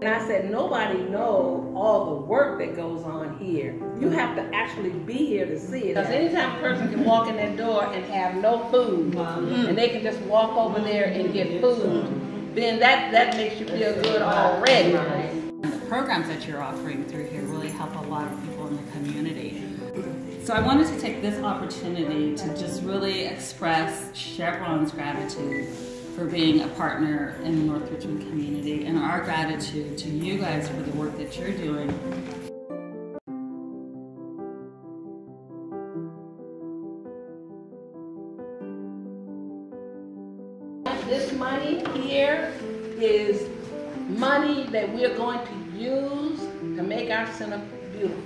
And I said, nobody know all the work that goes on here. You mm-hmm. have to actually be here to see it. Because anytime a person can walk in that door and have no food, mm-hmm. and they can just walk over there and get mm-hmm. food, then that, that makes you feel good already. The programs that you're offering through here really help a lot of people in the community. So I wanted to take this opportunity to just really express Chevron's gratitude for being a partner in the North Richmond community and our gratitude to you guys for the work that you're doing. This money here is money that we're going to use to make our center beautiful.